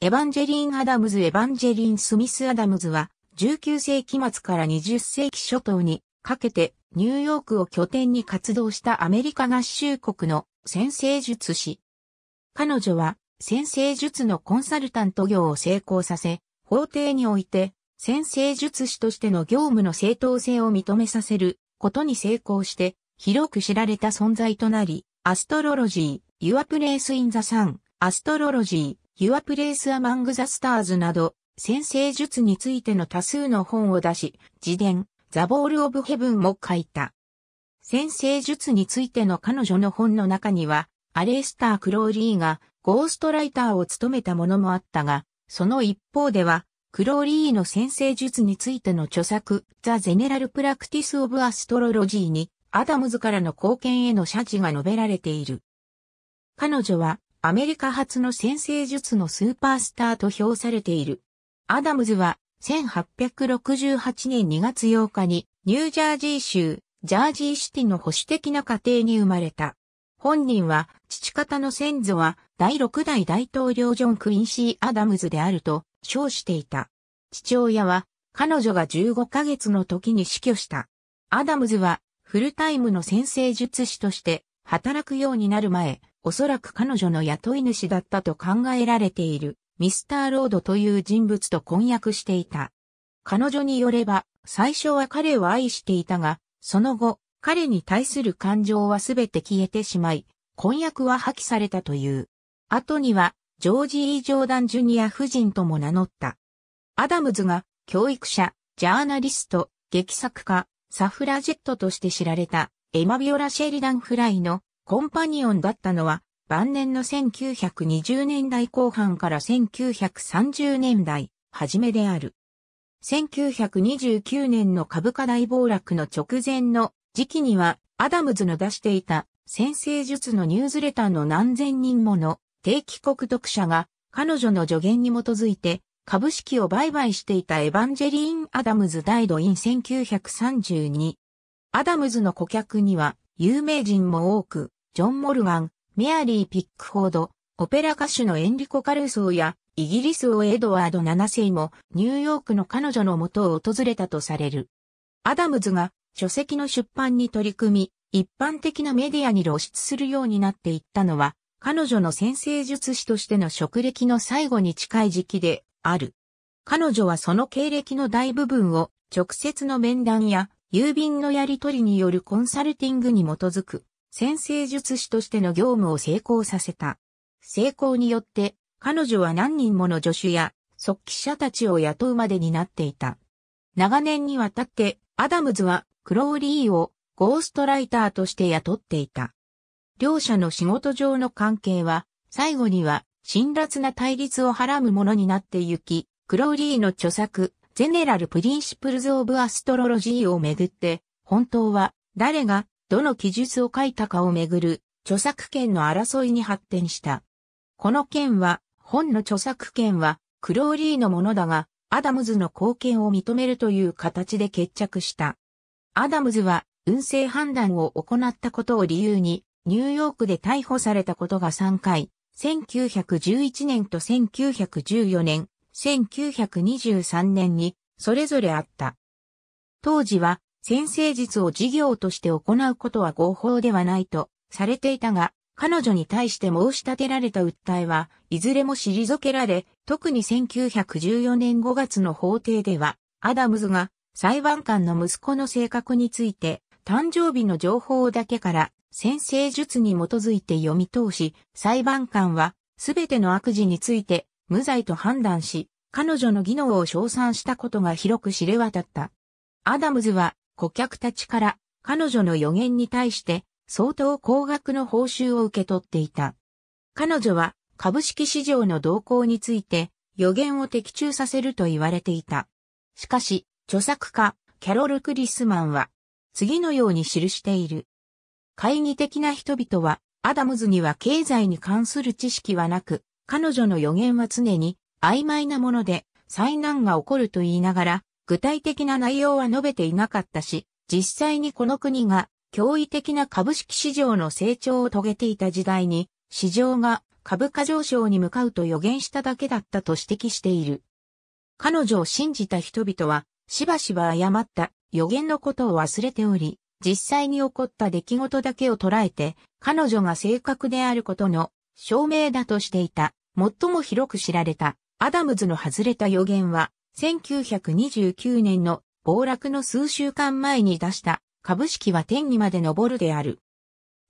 エヴァンジェリーン・アダムズ・エヴァンジェリーン・スミス・アダムズは、19世紀末から20世紀初頭にかけてニューヨークを拠点に活動したアメリカ合衆国の占星術師。彼女は占星術のコンサルタント業を成功させ、法廷において占星術師としての業務の正当性を認めさせることに成功して広く知られた存在となり、 Astrology、Your Place in the Sun、Astrology、Your Place Among the Stars など、占星術についての多数の本を出し、自伝、 The Bowl of Heaven も書いた。占星術についての彼女の本の中には、アレスター・クローリーがゴーストライターを務めたものもあったが、その一方では、クローリーの占星術についての著作、 The General Practice of Astrology に、アダムズからの貢献への謝辞が述べられている。彼女は、アメリカ初の占星術のスーパースターと評されている。アダムズは、1868年2月8日に、ニュージャージー州、ジャージーシティの保守的な家庭に生まれた。本人は、父方の先祖は、第6代大統領ジョン・クインシー・アダムズであると、称していた。父親は、彼女が15ヶ月の時に死去した。アダムズは、フルタイムの占星術師として、働くようになる前、おそらく彼女の雇い主だったと考えられている、ミスター・ロードという人物と婚約していた。彼女によれば、最初は彼を愛していたが、その後、彼に対する感情はすべて消えてしまい、婚約は破棄されたという。後には、ジョージ・ー・ジョーダン・ジュニア夫人とも名乗った。アダムズが教育者、ジャーナリスト、劇作家、サフラジェットとして知られたエマビオラ・シェリダン・フライのコンパニオンだったのは晩年の1920年代後半から1930年代初めである。1929年の株価大暴落の直前の時期にはアダムズの出していた占星術のニュースレターの何千人もの定期購読者が彼女の助言に基づいて株式を売買していたエヴァンジェリーン・アダムズ大ドイン1932。アダムズの顧客には有名人も多く、ジョン・モルガン、メアリー・ピックフォード、オペラ歌手のエンリコ・カルーソーやイギリス王エドワード7世もニューヨークの彼女の元を訪れたとされる。アダムズが書籍の出版に取り組み、一般的なメディアに露出するようになっていったのは、彼女の先生術師としての職歴の最後に近い時期である。彼女はその経歴の大部分を直接の面談や郵便のやり取りによるコンサルティングに基づく先生術師としての業務を成功させた。成功によって彼女は何人もの助手や即記者たちを雇うまでになっていた。長年にわたってアダムズはクローリーをゴーストライターとして雇っていた。両者の仕事上の関係は、最後には、辛辣な対立をはらむものになってゆき、クローリーの著作、 General Principles of Astrology をめぐって、本当は、誰が、どの記述を書いたかをめぐる、著作権の争いに発展した。この件は、本の著作権は、クローリーのものだが、アダムズの貢献を認めるという形で決着した。アダムズは、運勢判断を行ったことを理由に、ニューヨークで逮捕されたことが3回、1911年と1914年、1923年にそれぞれあった。当時は先生術を事業として行うことは合法ではないとされていたが、彼女に対して申し立てられた訴えはいずれも退けられ、特に1914年5月の法廷では、アダムズが裁判官の息子の性格について誕生日の情報だけから先生術に基づいて読み通し、裁判官はすべての悪事について無罪と判断し、彼女の技能を称賛したことが広く知れ渡った。アダムズは顧客たちから彼女の予言に対して相当高額の報酬を受け取っていた。彼女は株式市場の動向について予言を的中させると言われていた。しかし、著作家、キャロル・クリスマンは、次のように記している。懐疑的な人々は、アダムズには経済に関する知識はなく、彼女の予言は常に曖昧なもので、災難が起こると言いながら、具体的な内容は述べていなかったし、実際にこの国が驚異的な株式市場の成長を遂げていた時代に、市場が株価上昇に向かうと予言しただけだったと指摘している。彼女を信じた人々は、しばしば誤った予言のことを忘れており、実際に起こった出来事だけを捉えて、彼女が正確であることの証明だとしていた、最も広く知られたアダムズの外れた予言は、1929年の暴落の数週間前に出した株式は天にまで上るである。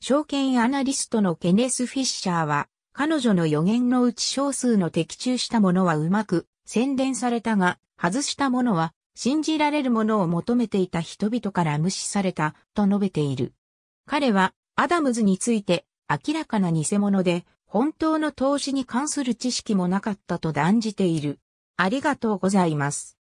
証券アナリストのケネス・フィッシャーは、彼女の予言のうち少数の的中したものはうまく宣伝されたが、外したものは信じられるものを求めていた人々から無視されたと述べている。彼はアダムズについて明らかな偽物で本当の投資に関する知識もなかったと断じている。ありがとうございます。